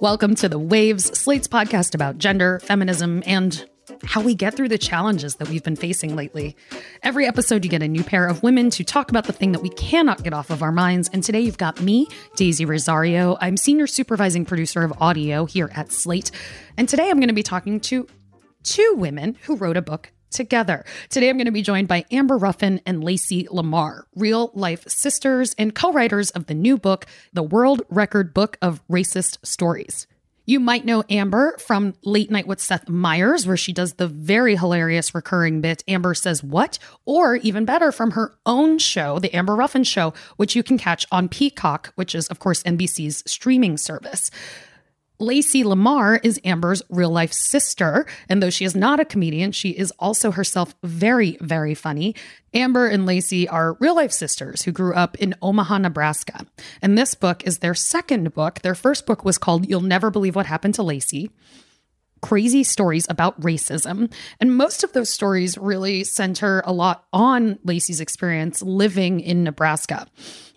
Welcome to The Waves, Slate's podcast about gender, feminism, and how we get through the challenges that we've been facing lately. Every episode, you get a new pair of women to talk about the thing that we cannot get off of our minds. And today, you've got me, Daisy Rosario. I'm senior supervising producer of audio here at Slate. And today, I'm going to be talking to two women who wrote a book together. Today, I'm going to be joined by Amber Ruffin and Lacey Lamar, real life sisters and co writers of the new book, The World Record Book of Racist Stories. You might know Amber from Late Night with Seth Meyers, where she does the very hilarious recurring bit, Amber Says What? Or even better, from her own show, The Amber Ruffin Show, which you can catch on Peacock, which is, of course, NBC's streaming service. Lacey Lamar is Amber's real life sister. And though she is not a comedian, she is also herself very, very funny. Amber and Lacey are real life sisters who grew up in Omaha, Nebraska. And this book is their second book. Their first book was called You'll Never Believe What Happened to Lacey crazy stories about racism. And most of those stories really center a lot on Lacey's experience living in Nebraska.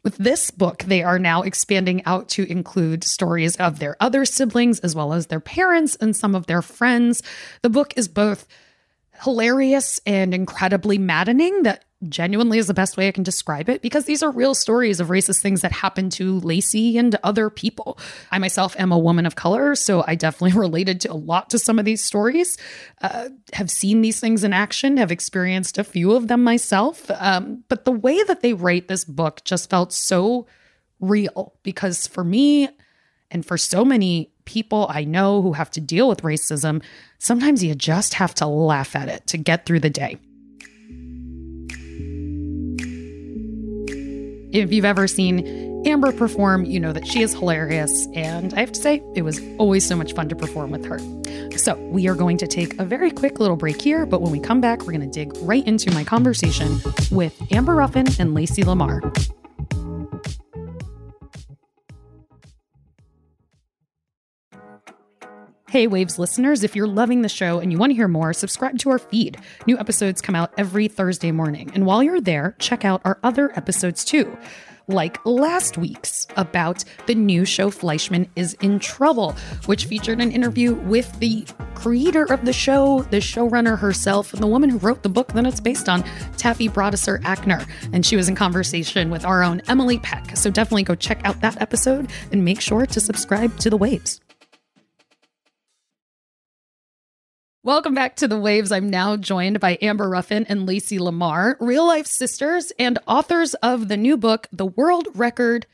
With this book, they are now expanding out to include stories of their other siblings, as well as their parents and some of their friends. The book is both hilarious and incredibly maddening that genuinely is the best way I can describe it because these are real stories of racist things that happen to Lacey and other people. I myself am a woman of color, so I definitely related to a lot to some of these stories. Uh, have seen these things in action, have experienced a few of them myself. Um, but the way that they write this book just felt so real because for me and for so many people I know who have to deal with racism, sometimes you just have to laugh at it to get through the day. If you've ever seen Amber perform, you know that she is hilarious. And I have to say, it was always so much fun to perform with her. So, we are going to take a very quick little break here, but when we come back, we're going to dig right into my conversation with Amber Ruffin and Lacey Lamar. Hey, Waves listeners, if you're loving the show and you want to hear more, subscribe to our feed. New episodes come out every Thursday morning. And while you're there, check out our other episodes too, like last week's about the new show Fleishman is in Trouble, which featured an interview with the creator of the show, the showrunner herself, and the woman who wrote the book that it's based on, Taffy Brodesser Akner. And she was in conversation with our own Emily Peck. So definitely go check out that episode and make sure to subscribe to The Waves. Welcome back to the Waves. I'm now joined by Amber Ruffin and Lacey Lamar, real life sisters and authors of the new book, The World Record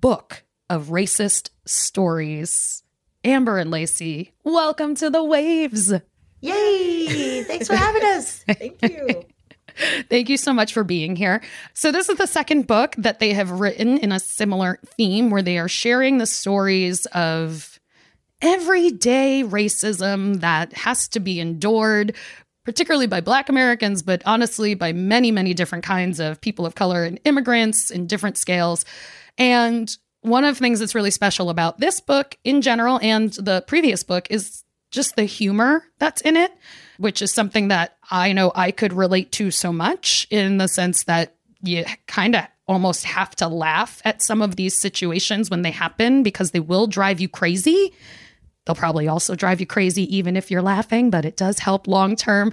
Book of Racist Stories. Amber and Lacey, welcome to the Waves. Yay! Thanks for having us. Thank you. Thank you so much for being here. So, this is the second book that they have written in a similar theme where they are sharing the stories of everyday racism that has to be endured, particularly by Black Americans, but honestly by many, many different kinds of people of color and immigrants in different scales. And one of the things that's really special about this book in general and the previous book is just the humor that's in it, which is something that I know I could relate to so much in the sense that you kind of almost have to laugh at some of these situations when they happen because they will drive you crazy. They'll probably also drive you crazy, even if you're laughing, but it does help long term.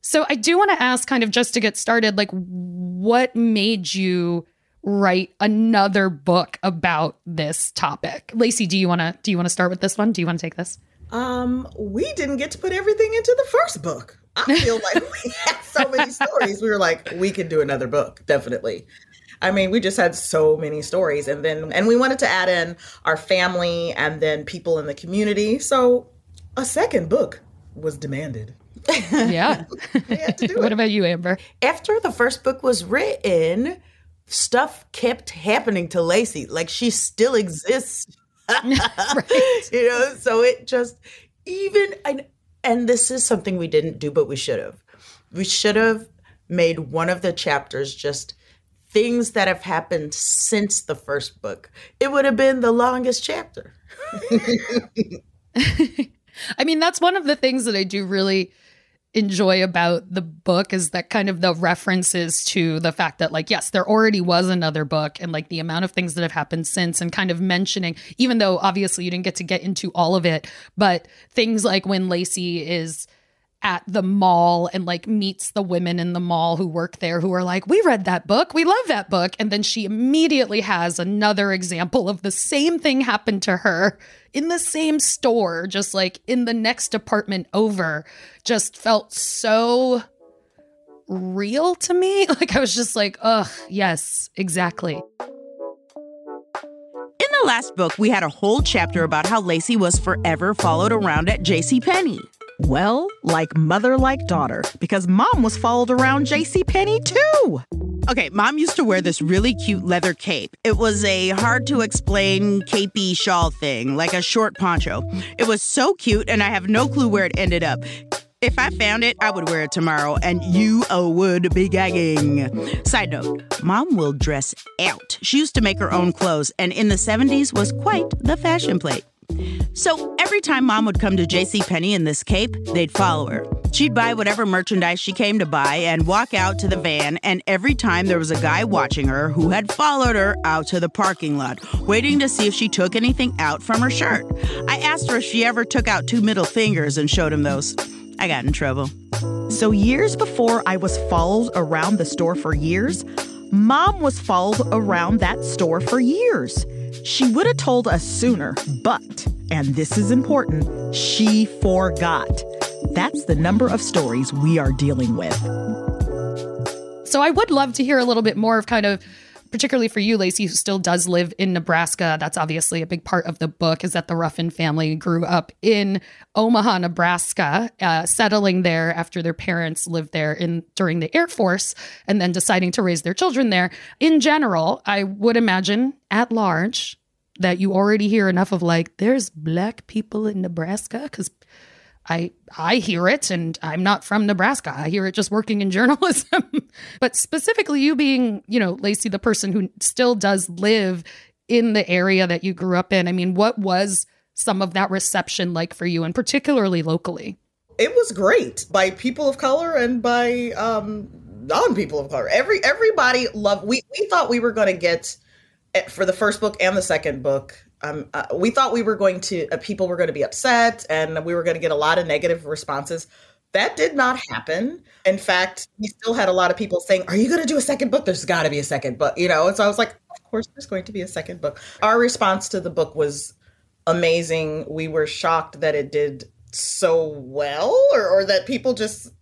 So I do want to ask, kind of just to get started, like what made you write another book about this topic? Lacey, do you want to do you want to start with this one? Do you want to take this? Um, we didn't get to put everything into the first book. I feel like we had so many stories. We were like, we could do another book, definitely. I mean, we just had so many stories. And then, and we wanted to add in our family and then people in the community. So a second book was demanded. Yeah. what about you, Amber? After the first book was written, stuff kept happening to Lacey. Like she still exists. right. You know, so it just even and and this is something we didn't do, but we should have. We should have made one of the chapters just things that have happened since the first book, it would have been the longest chapter. I mean, that's one of the things that I do really enjoy about the book is that kind of the references to the fact that like yes there already was another book and like the amount of things that have happened since and kind of mentioning even though obviously you didn't get to get into all of it but things like when Lacey is at the mall and like meets the women in the mall who work there who are like, We read that book. We love that book. And then she immediately has another example of the same thing happened to her in the same store, just like in the next apartment over. Just felt so real to me. Like I was just like, Ugh, yes, exactly. In the last book, we had a whole chapter about how Lacey was forever followed around at J.C. Penney. Well, like mother, like daughter, because mom was followed around J.C. Penney too. Okay, mom used to wear this really cute leather cape. It was a hard to explain capey shawl thing, like a short poncho. It was so cute, and I have no clue where it ended up. If I found it, I would wear it tomorrow, and you uh, would be gagging. Side note Mom will dress out. She used to make her own clothes, and in the 70s was quite the fashion plate. So every time mom would come to J.C. Penney in this cape, they'd follow her. She'd buy whatever merchandise she came to buy and walk out to the van, and every time there was a guy watching her who had followed her out to the parking lot, waiting to see if she took anything out from her shirt. I asked her if she ever took out two middle fingers and showed him those. I got in trouble. So, years before I was followed around the store for years, mom was followed around that store for years. She would have told us sooner, but, and this is important, she forgot. That's the number of stories we are dealing with. So I would love to hear a little bit more of kind of particularly for you, Lacey, who still does live in Nebraska. That's obviously a big part of the book is that the Ruffin family grew up in Omaha, Nebraska, uh, settling there after their parents lived there in during the Air Force, and then deciding to raise their children there. In general, I would imagine at large that you already hear enough of like there's black people in Nebraska because I I hear it and I'm not from Nebraska. I hear it just working in journalism. but specifically you being, you know, Lacey the person who still does live in the area that you grew up in. I mean, what was some of that reception like for you and particularly locally? It was great by people of color and by um non people of color. Every everybody loved we we thought we were going to get eh, for the first book and the second book um, uh, we thought we were going to uh, people were going to be upset and we were going to get a lot of negative responses. That did not happen. In fact we still had a lot of people saying are you going to do a second book? There's got to be a second book you know? And so i was like of course there's going to be a second book. Our response to the book was amazing. We were shocked that it did so well or, or that people just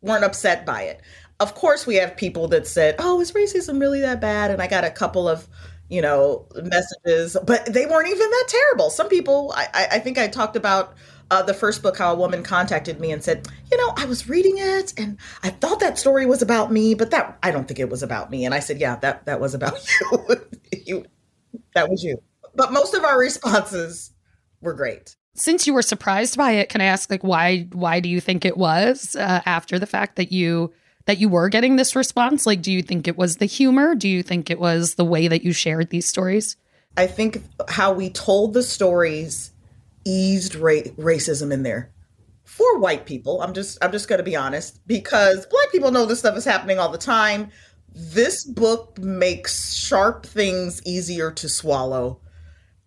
weren't upset by it. Of course we have people that said oh is racism really that bad? And i got a couple of you know, messages, but they weren't even that terrible. Some people, I, I think I talked about uh, the first book, how a woman contacted me and said, you know, I was reading it and I thought that story was about me, but that I don't think it was about me. And I said, yeah, that that was about you. you that was you. But most of our responses were great. Since you were surprised by it, can I ask, like, why why do you think it was uh, after the fact that you that you were getting this response? Like, do you think it was the humor? Do you think it was the way that you shared these stories? I think how we told the stories eased ra- racism in there for white people. I'm just I'm just going to be honest because black people know this stuff is happening all the time. This book makes sharp things easier to swallow.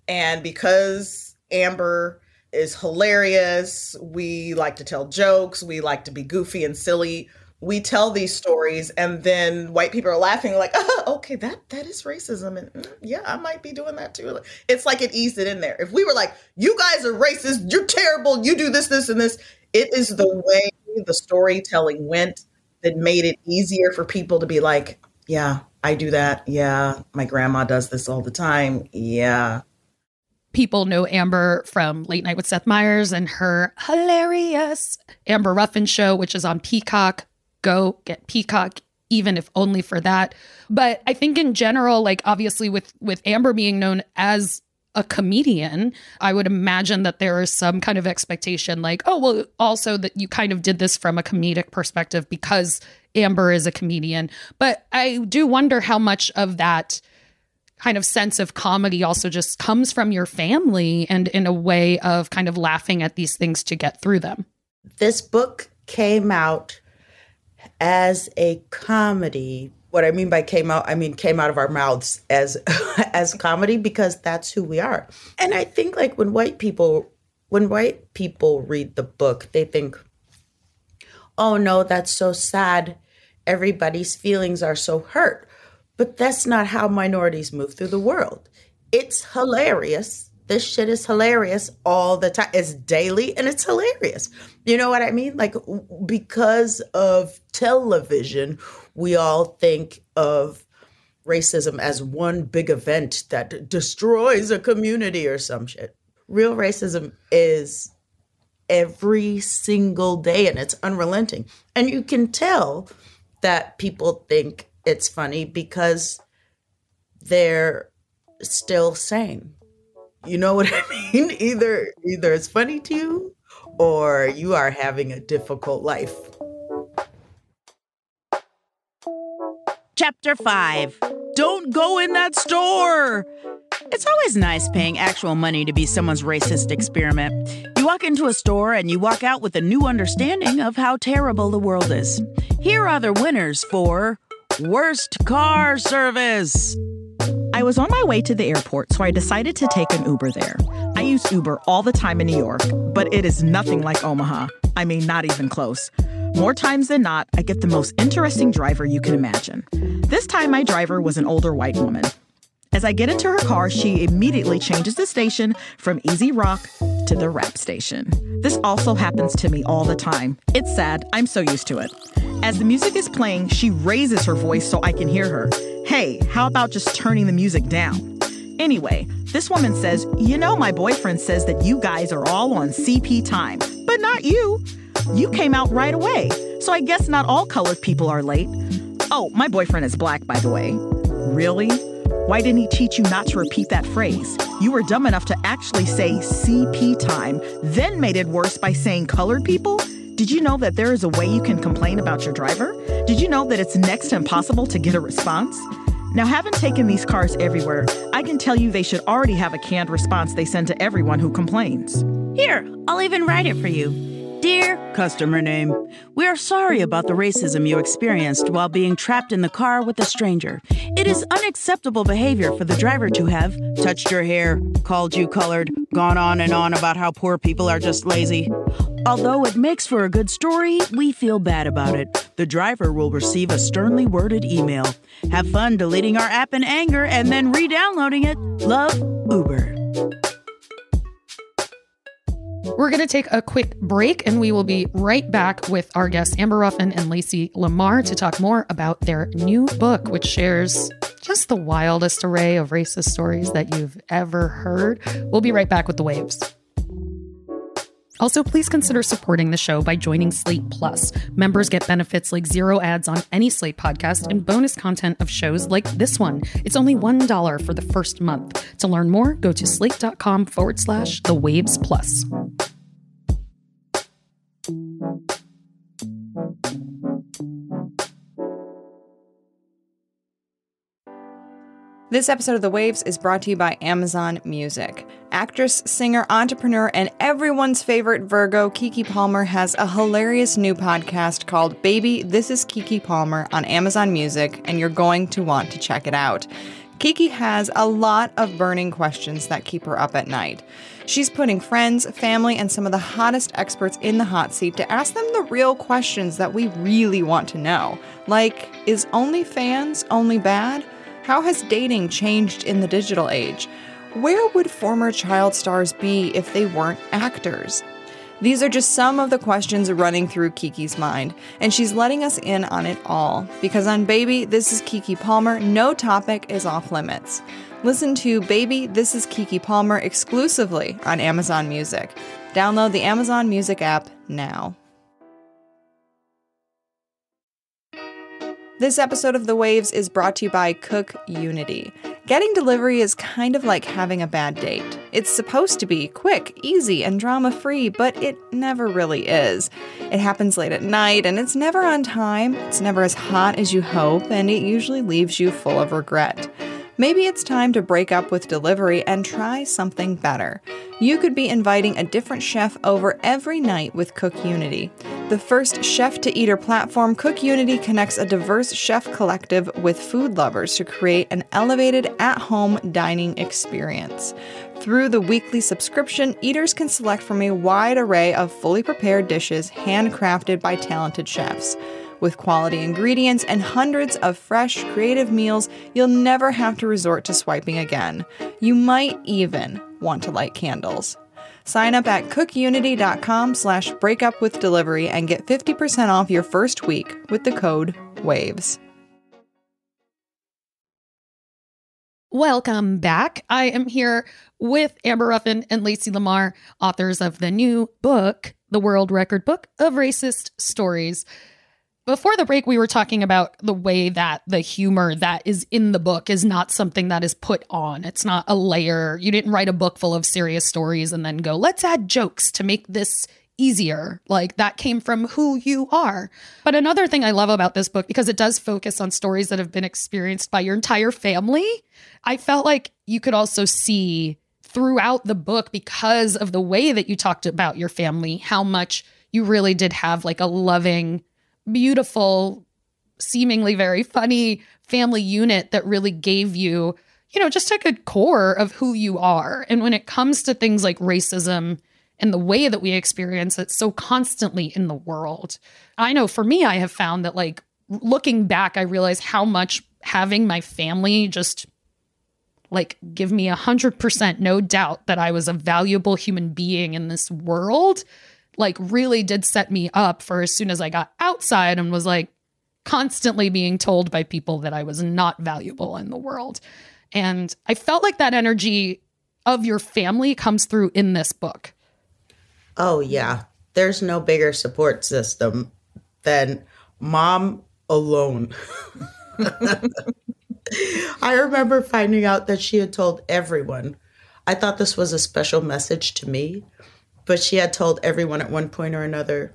And because Amber is hilarious, we like to tell jokes, we like to be goofy and silly we tell these stories and then white people are laughing like oh, okay that that is racism and mm, yeah i might be doing that too. It's like it eased it in there. If we were like you guys are racist you're terrible you do this this and this it is the way the storytelling went that made it easier for people to be like yeah i do that. Yeah my grandma does this all the time. Yeah. People know Amber from Late Night with Seth Meyers and her hilarious Amber Ruffin show, which is on Peacock go get Peacock even if only for that. But I think in general like obviously with with Amber being known as a comedian, I would imagine that there is some kind of expectation like, oh, well, also that you kind of did this from a comedic perspective because Amber is a comedian. But I do wonder how much of that kind of sense of comedy also just comes from your family and in a way of kind of laughing at these things to get through them. This book came out as a comedy. What I mean by came out, I mean came out of our mouths as as comedy because that's who we are. And I think like when white people when white people read the book, they think, "Oh no, that's so sad. Everybody's feelings are so hurt." But that's not how minorities move through the world. It's hilarious. This shit is hilarious all the time. It's daily and it's hilarious. You know what I mean? Like, because of television, we all think of racism as one big event that destroys a community or some shit. Real racism is every single day and it's unrelenting. And you can tell that people think it's funny because they're still sane. You know what I mean? Either either it's funny to you or you are having a difficult life. Chapter 5 Don't go in that store! It's always nice paying actual money to be someone's racist experiment. You walk into a store and you walk out with a new understanding of how terrible the world is. Here are the winners for Worst car service. I was on my way to the airport, so I decided to take an Uber there. I use Uber all the time in New York, but it is nothing like Omaha. I mean, not even close. More times than not, I get the most interesting driver you can imagine. This time, my driver was an older white woman. As I get into her car, she immediately changes the station from easy rock to the rap station. This also happens to me all the time. It's sad, I'm so used to it. As the music is playing, she raises her voice so I can hear her. Hey, how about just turning the music down? Anyway, this woman says, You know, my boyfriend says that you guys are all on CP time, but not you. You came out right away, so I guess not all colored people are late. Oh, my boyfriend is black, by the way. Really? Why didn't he teach you not to repeat that phrase? You were dumb enough to actually say CP time, then made it worse by saying colored people? Did you know that there is a way you can complain about your driver? Did you know that it's next to impossible to get a response? Now, having taken these cars everywhere, I can tell you they should already have a canned response they send to everyone who complains. Here, I'll even write it for you. Dear customer name, we are sorry about the racism you experienced while being trapped in the car with a stranger. It is unacceptable behavior for the driver to have touched your hair, called you colored, gone on and on about how poor people are just lazy. Although it makes for a good story, we feel bad about it. The driver will receive a sternly worded email. Have fun deleting our app in anger and then re downloading it. Love, Uber. We're going to take a quick break and we will be right back with our guests Amber Ruffin and Lacey Lamar to talk more about their new book, which shares just the wildest array of racist stories that you've ever heard. We'll be right back with the waves. Also, please consider supporting the show by joining Slate Plus. Members get benefits like zero ads on any Slate podcast and bonus content of shows like this one. It's only $1 for the first month. To learn more, go to slate.com forward slash the waves plus. This episode of The Waves is brought to you by Amazon Music. Actress, singer, entrepreneur, and everyone's favorite Virgo, Keke Palmer, has a hilarious new podcast called Baby, This is Keke Palmer on Amazon Music, and you're going to want to check it out. Keke has a lot of burning questions that keep her up at night. She's putting friends, family, and some of the hottest experts in the hot seat to ask them the real questions that we really want to know. Like, is OnlyFans only bad? How has dating changed in the digital age? Where would former child stars be if they weren't actors? These are just some of the questions running through Keke's mind, and she's letting us in on it all. Because on Baby, This is Keke Palmer, no topic is off limits. Listen to Baby, This is Keke Palmer exclusively on Amazon Music. Download the Amazon Music app now. This episode of The Waves is brought to you by Cook Unity. Getting delivery is kind of like having a bad date. It's supposed to be quick, easy, and drama free, but it never really is. It happens late at night, and it's never on time, it's never as hot as you hope, and it usually leaves you full of regret. Maybe it's time to break up with delivery and try something better. You could be inviting a different chef over every night with Cook Unity. The first chef to eater platform, Cook Unity connects a diverse chef collective with food lovers to create an elevated at home dining experience. Through the weekly subscription, eaters can select from a wide array of fully prepared dishes handcrafted by talented chefs. With quality ingredients and hundreds of fresh, creative meals, you'll never have to resort to swiping again. You might even want to light candles. Sign up at cookunity.com slash breakupwithdelivery and get 50% off your first week with the code WAVES. Welcome back. I am here with Amber Ruffin and Lacey Lamar, authors of the new book, The World Record Book of Racist Stories. Before the break, we were talking about the way that the humor that is in the book is not something that is put on. It's not a layer. You didn't write a book full of serious stories and then go, let's add jokes to make this easier. Like that came from who you are. But another thing I love about this book, because it does focus on stories that have been experienced by your entire family, I felt like you could also see throughout the book, because of the way that you talked about your family, how much you really did have like a loving, beautiful, seemingly very funny family unit that really gave you, you know, just a good core of who you are. And when it comes to things like racism, and the way that we experience it so constantly in the world. I know for me, I have found that, like, looking back, I realize how much having my family just like give me a hundred percent no doubt that I was a valuable human being in this world, like really did set me up for as soon as I got outside and was like constantly being told by people that I was not valuable in the world. And I felt like that energy of your family comes through in this book. Oh, yeah. There's no bigger support system than mom alone. I remember finding out that she had told everyone. I thought this was a special message to me, but she had told everyone at one point or another,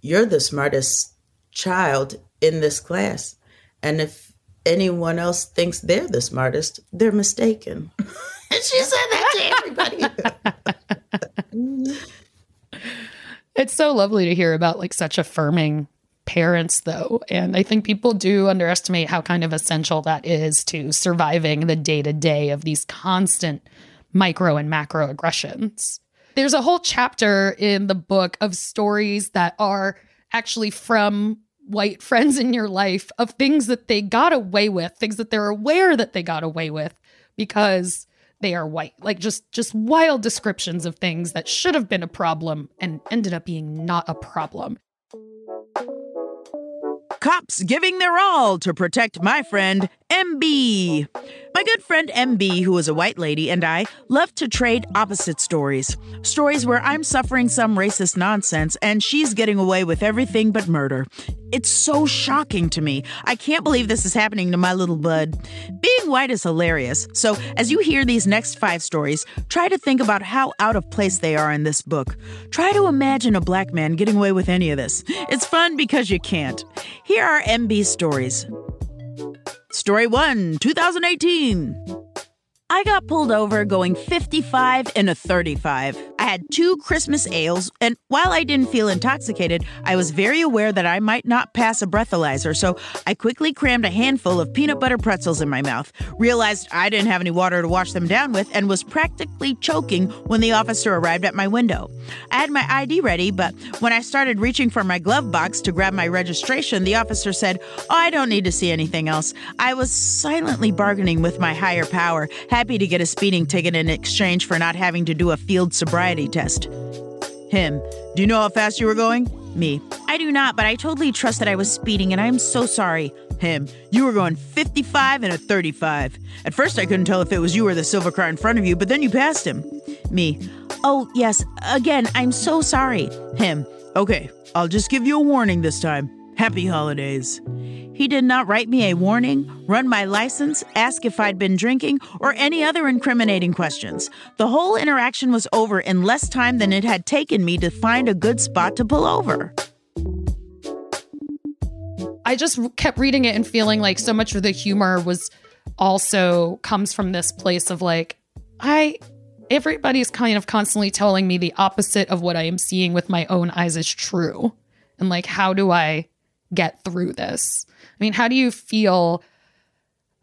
You're the smartest child in this class. And if anyone else thinks they're the smartest, they're mistaken. and she said that to everybody. it's so lovely to hear about like such affirming parents though and i think people do underestimate how kind of essential that is to surviving the day-to-day of these constant micro and macro aggressions there's a whole chapter in the book of stories that are actually from white friends in your life of things that they got away with things that they're aware that they got away with because they are white. Like just just wild descriptions of things that should have been a problem and ended up being not a problem. Cops giving their all to protect my friend MB. My good friend MB, who is a white lady, and I love to trade opposite stories. Stories where I'm suffering some racist nonsense and she's getting away with everything but murder. It's so shocking to me. I can't believe this is happening to my little bud. Being white is hilarious, so as you hear these next five stories, try to think about how out of place they are in this book. Try to imagine a black man getting away with any of this. It's fun because you can't. Here are MB's stories. Story 1, 2018. I got pulled over going 55 in a 35. I had two Christmas ales, and while I didn't feel intoxicated, I was very aware that I might not pass a breathalyzer, so I quickly crammed a handful of peanut butter pretzels in my mouth, realized I didn't have any water to wash them down with, and was practically choking when the officer arrived at my window. I had my ID ready, but when I started reaching for my glove box to grab my registration, the officer said, Oh, I don't need to see anything else. I was silently bargaining with my higher power happy to get a speeding ticket in exchange for not having to do a field sobriety test. Him. Do you know how fast you were going? Me. I do not, but I totally trust that I was speeding and I am so sorry. Him. You were going 55 and a 35. At first, I couldn't tell if it was you or the silver car in front of you, but then you passed him. Me. Oh, yes. Again, I'm so sorry. Him. Okay, I'll just give you a warning this time. Happy holidays. He did not write me a warning, run my license, ask if I'd been drinking, or any other incriminating questions. The whole interaction was over in less time than it had taken me to find a good spot to pull over. I just kept reading it and feeling like so much of the humor was also comes from this place of like, I everybody's kind of constantly telling me the opposite of what I am seeing with my own eyes is true. And like, how do I get through this? I mean, how do you feel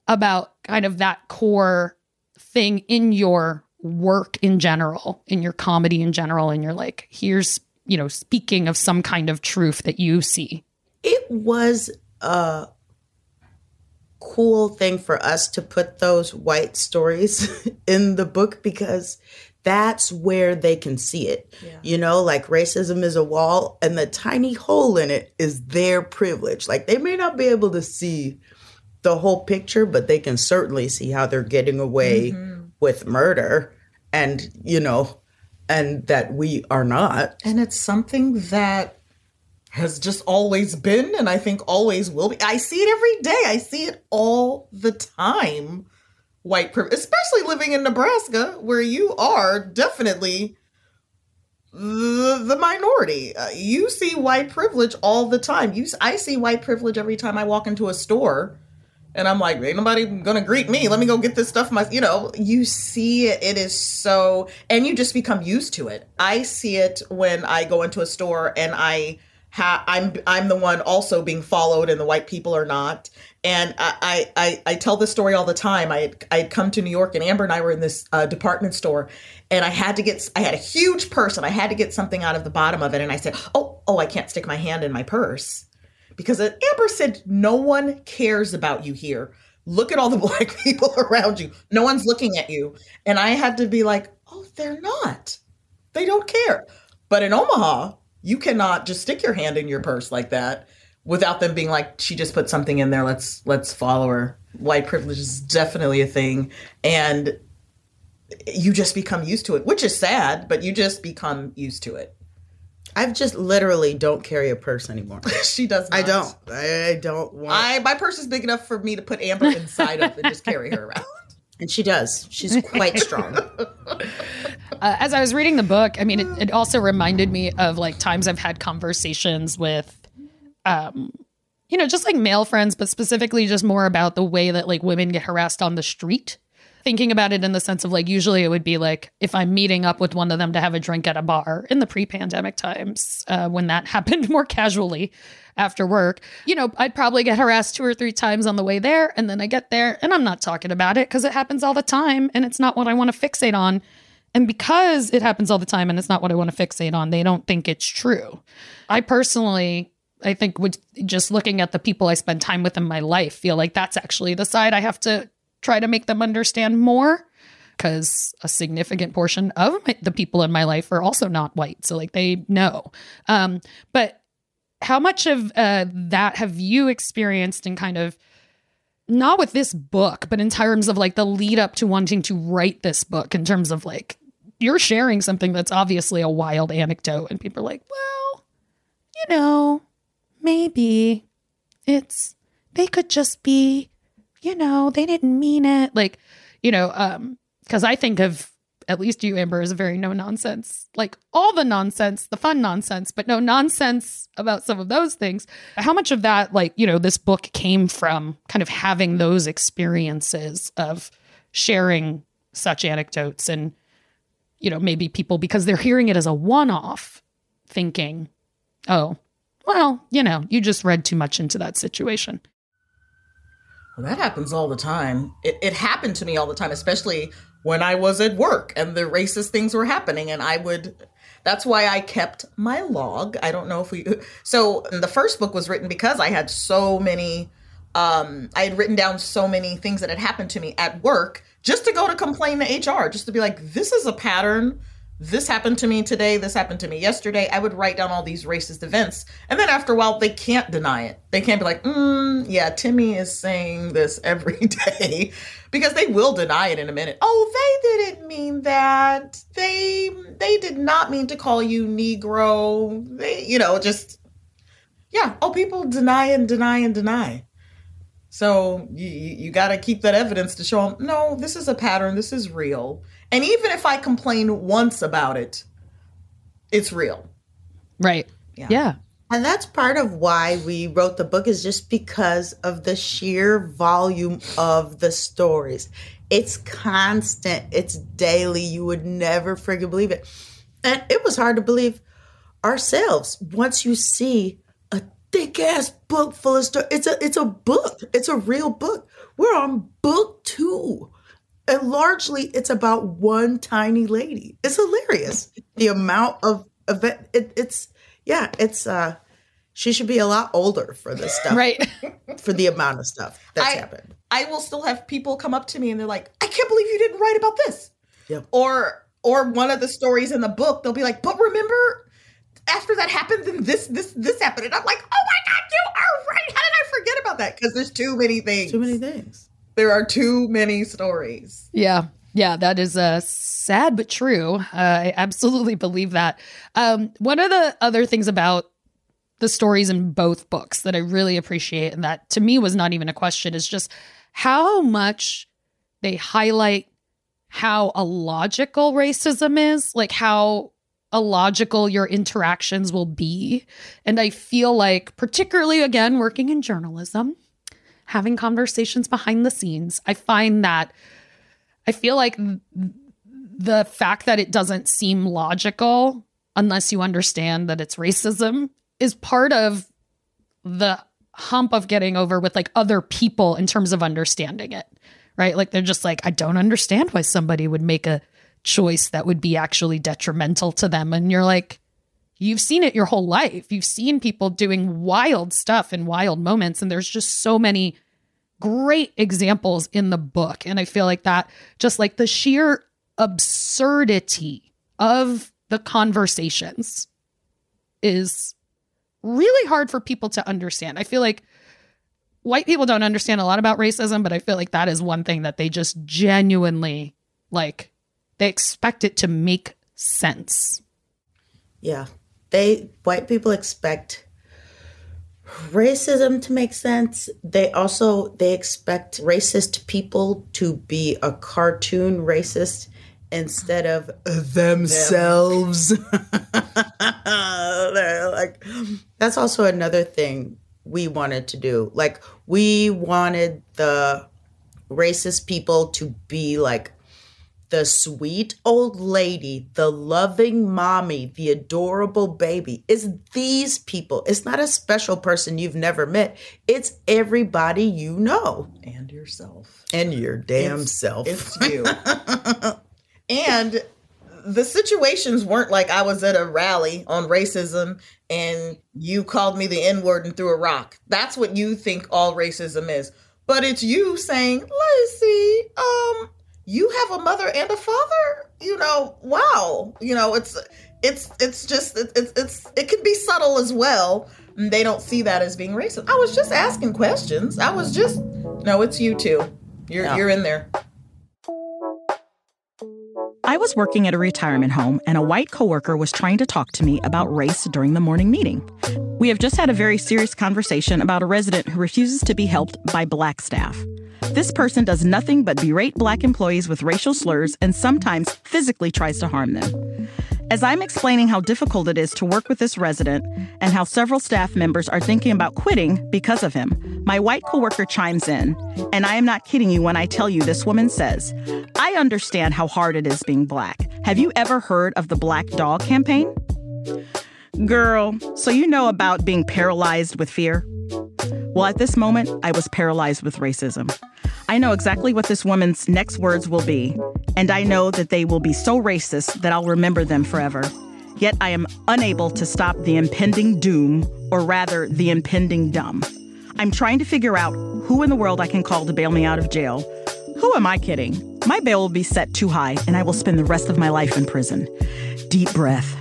about kind of that core thing in your work in general, in your comedy in general? And you're like, here's, you know, speaking of some kind of truth that you see. It was a cool thing for us to put those white stories in the book because that's where they can see it. Yeah. You know, like racism is a wall and the tiny hole in it is their privilege. Like they may not be able to see the whole picture, but they can certainly see how they're getting away mm-hmm. with murder and, you know, and that we are not. And it's something that has just always been and I think always will be. I see it every day. I see it all the time. White privilege, especially living in Nebraska, where you are definitely the, the minority. Uh, you see white privilege all the time. You, I see white privilege every time I walk into a store, and I'm like, ain't nobody gonna greet me. Let me go get this stuff. My, you know, you see it. It is so, and you just become used to it. I see it when I go into a store and I ha- I'm I'm the one also being followed and the white people are not. And I I I, tell this story all the time. I had, I had come to New York and Amber and I were in this uh, department store and I had to get I had a huge purse and I had to get something out of the bottom of it and I said, "Oh, oh, I can't stick my hand in my purse." Because Amber said no one cares about you here. Look at all the black people around you. No one's looking at you. And I had to be like, "Oh, they're not. They don't care." But in Omaha, you cannot just stick your hand in your purse like that without them being like she just put something in there let's let's follow her white privilege is definitely a thing and you just become used to it which is sad but you just become used to it I've just literally don't carry a purse anymore. she does. Not. I don't. I, I don't want. I my purse is big enough for me to put Amber inside of and just carry her around. And she does. She's quite strong. uh, as I was reading the book, I mean, it, it, also reminded me of like times I've had conversations with, um, you know, just like male friends, but specifically just more about the way that like women get harassed on the street. Thinking about it in the sense of like, usually it would be like if I'm meeting up with one of them to have a drink at a bar in the pre pandemic times uh, when that happened more casually after work, you know, I'd probably get harassed two or three times on the way there. And then I get there and I'm not talking about it because it happens all the time and it's not what I want to fixate on. And because it happens all the time and it's not what I want to fixate on, they don't think it's true. I personally, I think, would just looking at the people I spend time with in my life, feel like that's actually the side I have to try to make them understand more because a significant portion of my, the people in my life are also not white. So, like, they know. Um, but how much of uh, that have you experienced and kind of not with this book, but in terms of like the lead up to wanting to write this book, in terms of like you're sharing something that's obviously a wild anecdote, and people are like, well, you know, maybe it's they could just be, you know, they didn't mean it. Like, you know, um, because I think of at least you, Amber, is a very no nonsense, like all the nonsense, the fun nonsense, but no nonsense about some of those things. How much of that, like, you know, this book came from kind of having those experiences of sharing such anecdotes and, you know, maybe people, because they're hearing it as a one off, thinking, oh, well, you know, you just read too much into that situation. Well, that happens all the time. It, it happened to me all the time, especially when I was at work and the racist things were happening. And I would, that's why I kept my log. I don't know if we, so the first book was written because I had so many, um, I had written down so many things that had happened to me at work just to go to complain to HR, just to be like, this is a pattern this happened to me today, this happened to me yesterday. I would write down all these racist events. And then after a while, they can't deny it. They can't be like, mm, yeah, Timmy is saying this every day because they will deny it in a minute. Oh, they didn't mean that. They they did not mean to call you Negro. They, you know, just yeah. Oh, people deny and deny and deny. So you you got to keep that evidence to show them. No, this is a pattern. This is real. And even if I complain once about it, it's real. Right. Yeah. yeah. And that's part of why we wrote the book is just because of the sheer volume of the stories. It's constant, it's daily. You would never friggin' believe it. And it was hard to believe ourselves once you see a thick ass book full of stories. It's a it's a book. It's a real book. We're on book two. And largely it's about one tiny lady. It's hilarious. the amount of event it, it's yeah, it's uh she should be a lot older for this stuff. Right. for the amount of stuff that's I, happened. I will still have people come up to me and they're like, I can't believe you didn't write about this. Yep. Or or one of the stories in the book, they'll be like, but remember after that happened, then this this this happened. And I'm like, oh my God, you are right. How did I forget about that? Because there's too many things. Too many things. There are too many stories. Yeah. Yeah, that is uh, sad but true. Uh, I absolutely believe that. Um, one of the other things about the stories in both books that I really appreciate, and that to me was not even a question, is just how much they highlight how illogical racism is, like how illogical your interactions will be. And I feel like, particularly again, working in journalism, having conversations behind the scenes, I find that I feel like the fact that it doesn't seem logical unless you understand that it's racism is part of the hump of getting over with like other people in terms of understanding it. Right? Like they're just like I don't understand why somebody would make a choice that would be actually detrimental to them and you're like you've seen it your whole life. You've seen people doing wild stuff in wild moments and there's just so many great examples in the book. And I feel like that, just like the sheer absurdity of the conversations, is really hard for people to understand. I feel like white people don't understand a lot about racism, but I feel like that is one thing that they just genuinely like, they expect it to make sense. Yeah. They, white people expect racism to make sense. They also they expect racist people to be a cartoon racist instead of themselves. Like that's also another thing we wanted to do. Like we wanted the racist people to be like the sweet old lady, the loving mommy, the adorable baby. It's these people. It's not a special person you've never met. It's everybody you know. And yourself. And your damn it's, self. It's you. and the situations weren't like I was at a rally on racism and you called me the N word and threw a rock. That's what you think all racism is. But it's you saying, Lacey, um, you have a mother and a father? You know wow. You know it's it's it's just it's it's it can be subtle as well. They don't see that as being racist. I was just asking questions. I was just no it's you too you're yeah. you're in there. I was working at a retirement home and a white coworker was trying to talk to me about race during the morning meeting. We have just had a very serious conversation about a resident who refuses to be helped by black staff. This person does nothing but berate black employees with racial slurs and sometimes physically tries to harm them. As I'm explaining how difficult it is to work with this resident and how several staff members are thinking about quitting because of him, my white coworker chimes in, and I am not kidding you when I tell you this woman says, I understand how hard it is being black. Have you ever heard of the Black Dog campaign? Girl, so you know about being paralyzed with fear? Well, at this moment, I was paralyzed with racism. I know exactly what this woman's next words will be, and I know that they will be so racist that I'll remember them forever. Yet I am unable to stop the impending doom, or rather, the impending dumb. I'm trying to figure out who in the world I can call to bail me out of jail. Who am I kidding? My bail will be set too high, and I will spend the rest of my life in prison. Deep breath.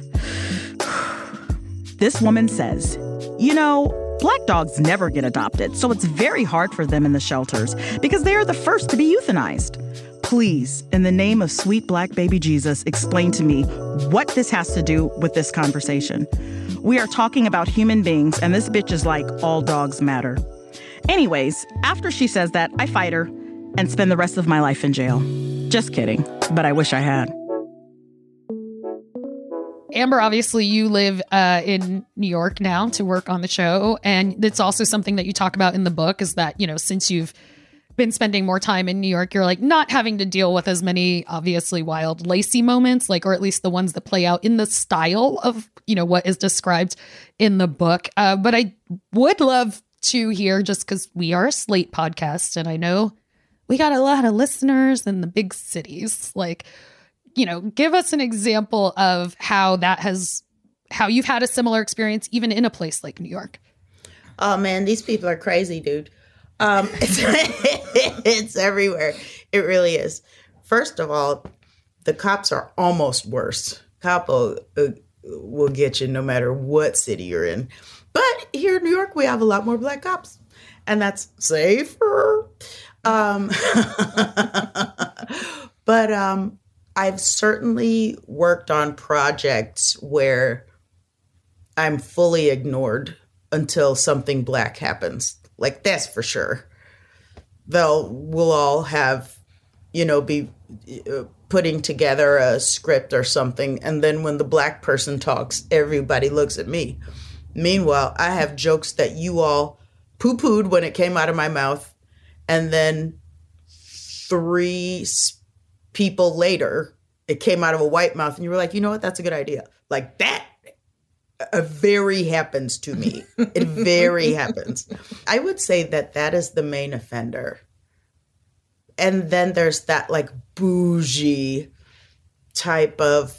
this woman says, You know, Black dogs never get adopted, so it's very hard for them in the shelters because they are the first to be euthanized. Please, in the name of sweet black baby Jesus, explain to me what this has to do with this conversation. We are talking about human beings, and this bitch is like, all dogs matter. Anyways, after she says that, I fight her and spend the rest of my life in jail. Just kidding, but I wish I had. Amber, obviously, you live uh, in New York now to work on the show. And it's also something that you talk about in the book is that, you know, since you've been spending more time in New York, you're like not having to deal with as many obviously wild Lacey moments, like, or at least the ones that play out in the style of, you know, what is described in the book. Uh, but I would love to hear just because we are a Slate podcast and I know we got a lot of listeners in the big cities. Like, you know, give us an example of how that has, how you've had a similar experience even in a place like New York. Oh man, these people are crazy, dude. Um, it's, it's everywhere. It really is. First of all, the cops are almost worse. Cop will, uh, will get you no matter what city you're in. But here in New York, we have a lot more black cops, and that's safer. Um, but um, I've certainly worked on projects where I'm fully ignored until something black happens. Like that's for sure. They'll we'll all have, you know, be uh, putting together a script or something, and then when the black person talks, everybody looks at me. Meanwhile, I have jokes that you all poo pooed when it came out of my mouth, and then three people later, it came out of a white mouth, and you were like, you know what, that's a good idea. Like that uh, very happens to me. It very happens. I would say that that is the main offender. And then there's that like bougie type of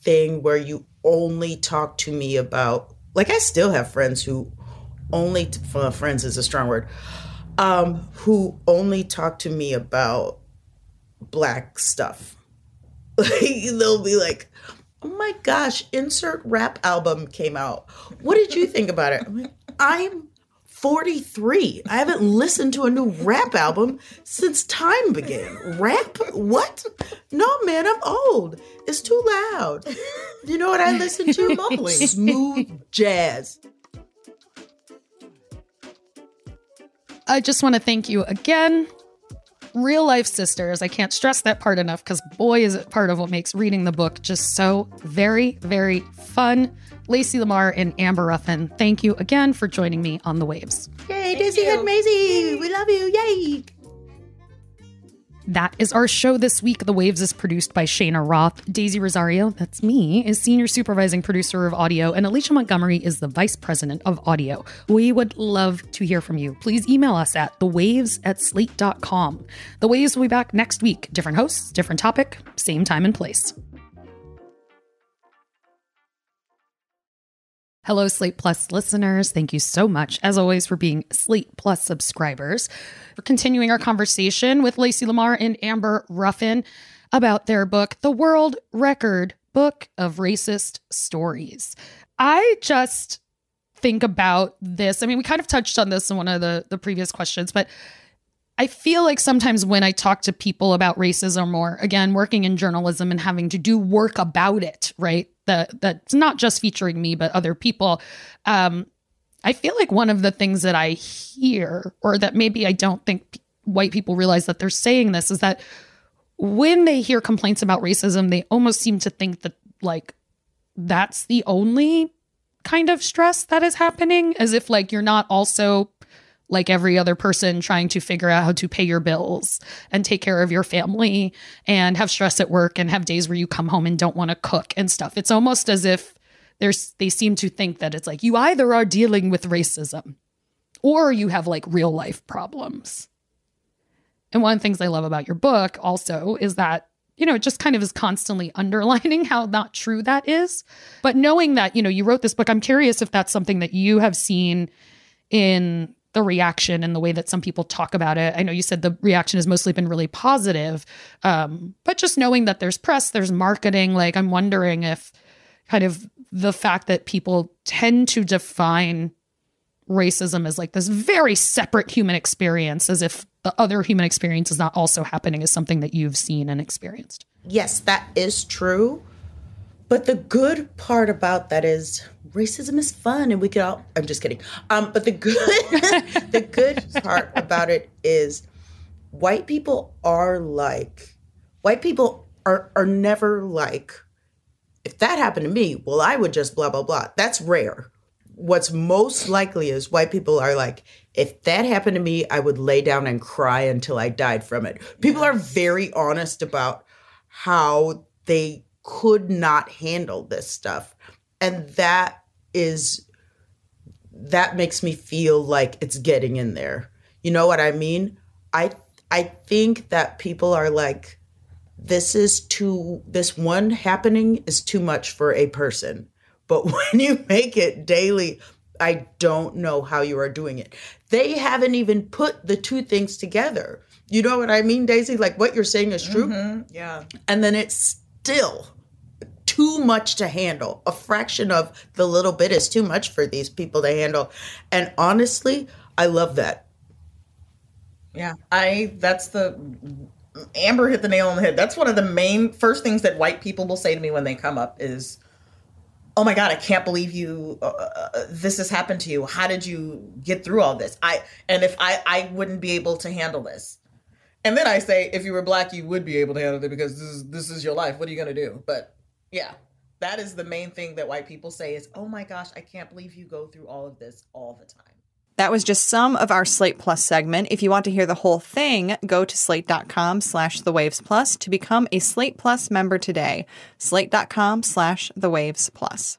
thing where you only talk to me about like I still have friends who only friends is a strong word um who only talk to me about black stuff. They'll be like oh my gosh insert rap album came out. What did you think about it? I'm, like, I'm 43 i haven't listened to a new rap album since time began. Rap? What? No man i'm old. It's too loud. You know what i listen to? Mumbling. smooth jazz. I just want to thank you again. Real life sisters. I can't stress that part enough because boy, is it part of what makes reading the book just so very, very fun. Lacey Lamar and Amber Ruffin, thank you again for joining me on the waves. yay daisy and Maisie we love you yay That is our show this week. The Waves is produced by Cheyna Roth. Daisy Rosario, that's me, is senior supervising producer of audio, and Alicia Montgomery is the vice president of audio. We would love to hear from you. Please email us at thewaves at slate.com. The Waves will be back next week. Different hosts, different topic, same time and place. Hello, Slate Plus listeners. Thank you so much, as always, for being Slate Plus subscribers. We're continuing our conversation with Lacey Lamar and Amber Ruffin about their book, The World Record Book of Racist Stories. I just think about this. I mean, we kind of touched on this in one of the, the previous questions, but I feel like sometimes when I talk to people about racism or again working in journalism and having to do work about it, right? That that's not just featuring me but other people. Um, I feel like one of the things that I hear or that maybe I don't think white people realize that they're saying this is that when they hear complaints about racism, they almost seem to think that like that's the only kind of stress that is happening as if like you're not also like every other person trying to figure out how to pay your bills and take care of your family and have stress at work and have days where you come home and don't want to cook and stuff. It's almost as if there's they seem to think that it's like you either are dealing with racism or you have like real life problems. And one of the things I love about your book also is that you know, it just kind of is constantly underlining how not true that is. But knowing that, you know, you wrote this book, I'm curious if that's something that you have seen in the reaction and the way that some people talk about it. I know you said the reaction has mostly been really positive, um, but just knowing that there's press, there's marketing, like I'm wondering if kind of the fact that people tend to define racism as like this very separate human experience, as if the other human experience is not also happening, is something that you've seen and experienced. yes, that is true. But the good part about that is racism is fun and we could all I'm just kidding. Um, but the good the good part about it is white people are like white people are are never like if that happened to me, well, I would just blah, blah, blah. That's rare. What's most likely is white people are like, if that happened to me, I would lay down and cry until I died from it. People are very honest about how they could not handle this stuff. And that is, that makes me feel like it's getting in there. You know what I mean? I, I think that people are like, this is too this one happening is too much for a person but when you make it daily i don't know how you are doing it they haven't even put the two things together you know what i mean daisy like what you're saying is true Mm-hmm. Yeah. and then it's still too much to handle a fraction of the little bit is too much for these people to handle and honestly i love that Yeah. I that's the Amber hit the nail on the head. That's one of the main first things that white people will say to me when they come up is Oh my god, I can't believe you uh, uh, this has happened to you. How did you get through all this? I and if I I wouldn't be able to handle this. And then I say if you were black you would be able to handle it because this is this is your life. What are you going to do? But yeah. That is the main thing that white people say is, "Oh my gosh, I can't believe you go through all of this all the time." That was just some of our Slate Plus segment. If you want to hear the whole thing, go to slate.com slash the waves plus to become a Slate Plus member today. Slate.com slash the waves plus.